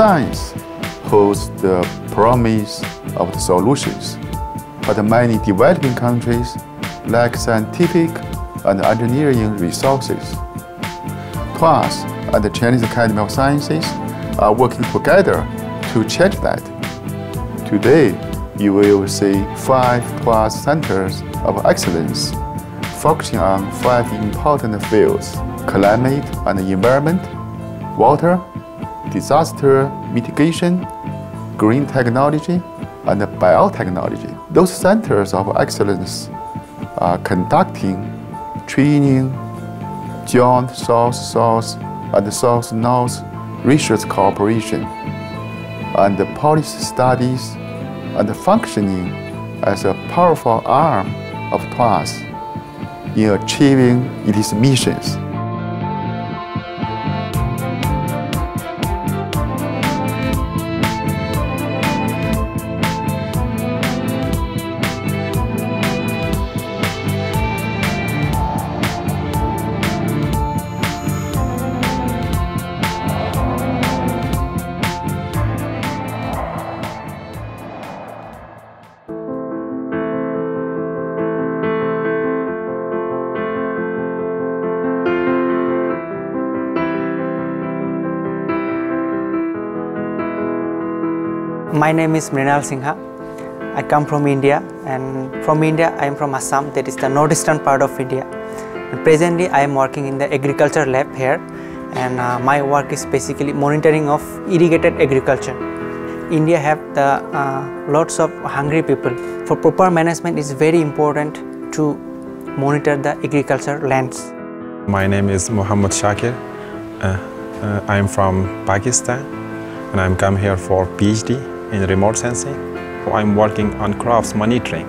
Science holds the promise of the solutions, but many developing countries lack scientific and engineering resources. TWAS and the Chinese Academy of Sciences are working together to change that. Today, you will see five TWAS centers of excellence focusing on five important fields climate and environment, water, disaster mitigation, green technology, and biotechnology. Those centers of excellence are conducting training, joint South-South and South-North research cooperation, and policy studies and functioning as a powerful arm of TWAS in achieving its missions. My name is Mrinal Singha. I come from India and from India I am from Assam that is the northeastern part of India. And presently I am working in the agriculture lab here and uh, my work is basically monitoring of irrigated agriculture. India have the uh, lots of hungry people. For proper management is very important to monitor the agriculture lands. My name is Muhammad Shakir. Uh, uh I am from Pakistan and I'm come here for PhD in remote sensing. I'm working on crops monitoring.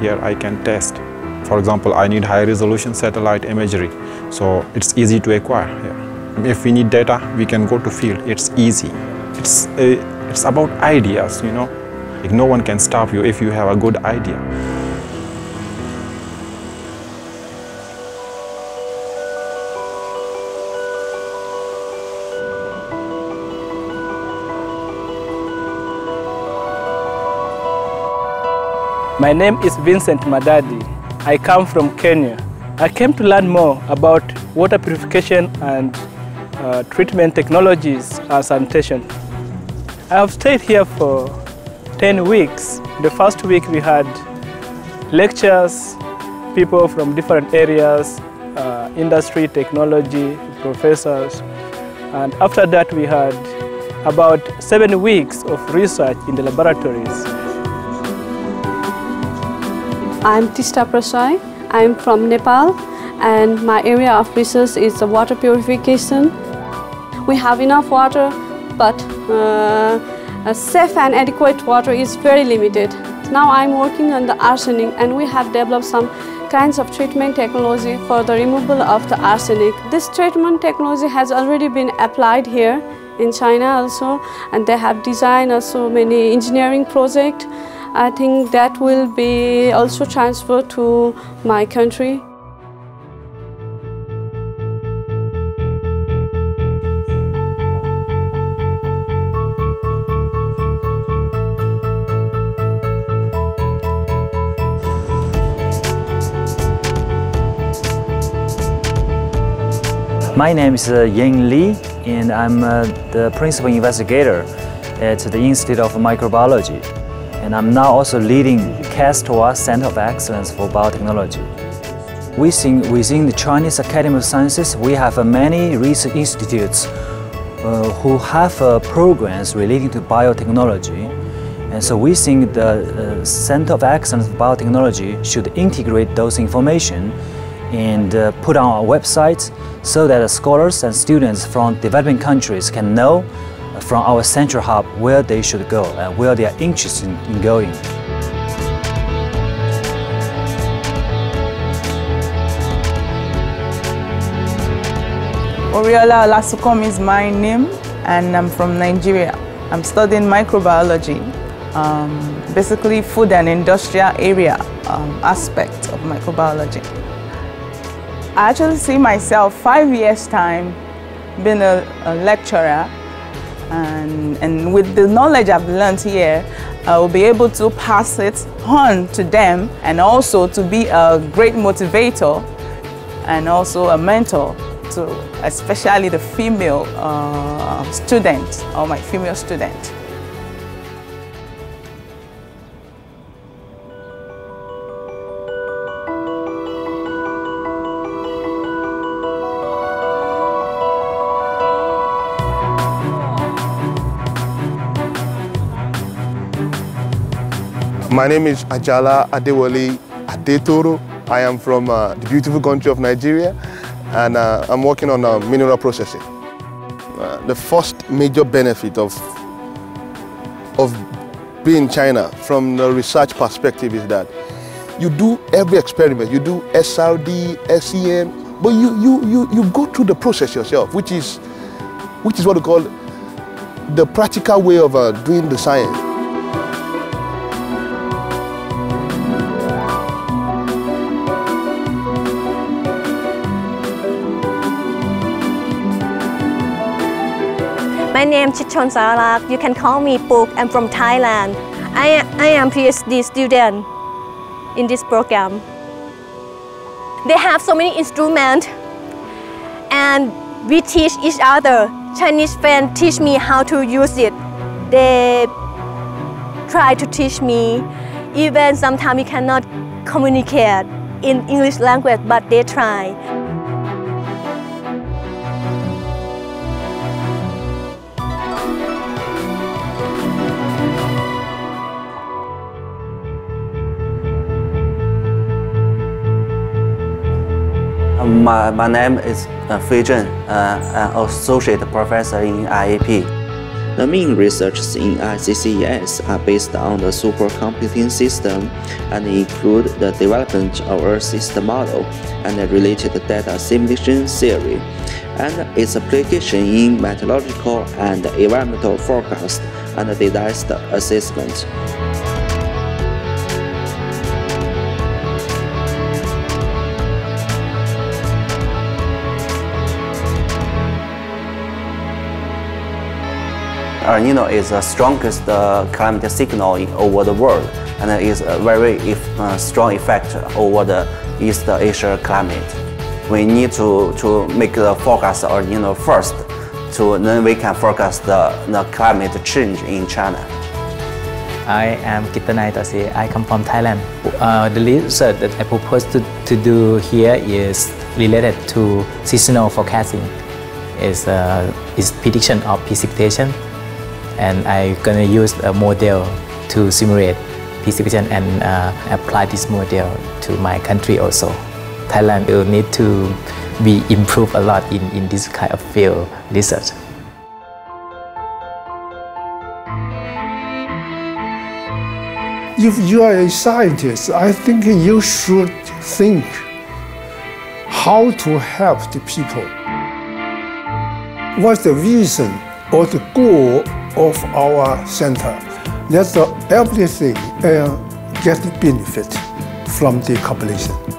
Here I can test. For example, I need high resolution satellite imagery, so it's easy to acquire here. If we need data, we can go to field. It's easy. It's, uh, it's about ideas, you know. Like no one can stop you if you have a good idea. My name is Vincent Madadi. I come from Kenya. I came to learn more about water purification and uh, treatment technologies and sanitation. I have stayed here for 10 weeks. The first week we had lectures, people from different areas, uh, industry, technology, professors. And after that we had about seven weeks of research in the laboratories. I'm Tista Prasai. I'm from Nepal and my area of research is the water purification. We have enough water but uh, safe and adequate water is very limited. Now I'm working on the arsenic and we have developed some kinds of treatment technology for the removal of the arsenic. This treatment technology has already been applied here in China also and they have designed also many engineering projects I think that will be also transferred to my country. My name is uh, Ying Li, and I'm uh, the principal investigator at the Institute of Microbiology and I'm now also leading CAS-TWAS Center of Excellence for Biotechnology. Within, within the Chinese Academy of Sciences, we have uh, many research institutes uh, who have uh, programs relating to biotechnology. And so we think the uh, Center of Excellence for Biotechnology should integrate those information and uh, put on our website so that scholars and students from developing countries can know from our central hub where they should go and where they are interested in going. Oriola Lasukom is my name and I'm from Nigeria. I'm studying microbiology, um, basically food and industrial area um, aspect of microbiology. I actually see myself five years time being a, a lecturer And, and with the knowledge I've learned here, I will be able to pass it on to them and also to be a great motivator and also a mentor to especially the female uh, student or my female student. My name is Ajala Adewale Adetoro. I am from uh, the beautiful country of Nigeria and uh, I'm working on uh, mineral processing. Uh, the first major benefit of, of being China from the research perspective is that you do every experiment, you do XRD, SEM, but you, you, you, you go through the process yourself, which is, which is what we call the practical way of uh, doing the science. My name is Chichon Sararak. You can call me Puk. I'm from Thailand. I, I am PhD student in this program. They have so many instruments and we teach each other. Chinese friends teach me how to use it. They try to teach me. Even sometimes we cannot communicate in English language, but they try. My, my name is uh, Fei Zheng, uh, an associate professor in IAP. The main researches in ICCES are based on the supercomputing system and include the development of a system model and the related data simulation theory, and its application in meteorological and environmental forecast and disaster assessment. El Nino is the strongest uh, climate signal in, over the world and is a very uh, strong effect over the East Asia climate. We need to, to make the forecast El Nino first, to, then we can forecast the, the climate change in China. I am Kitanai Tasi. I come from Thailand. Uh, the research that I propose to, to do here is related to seasonal forecasting. It's, uh, it's prediction of precipitation and I'm gonna use a model to simulate precipitation and uh, apply this model to my country also. Thailand will need to be improved a lot in, in this kind of field research. If you are a scientist, I think you should think how to help the people. What's the reason or the goal of our center. That's everything uh, get benefit from the population.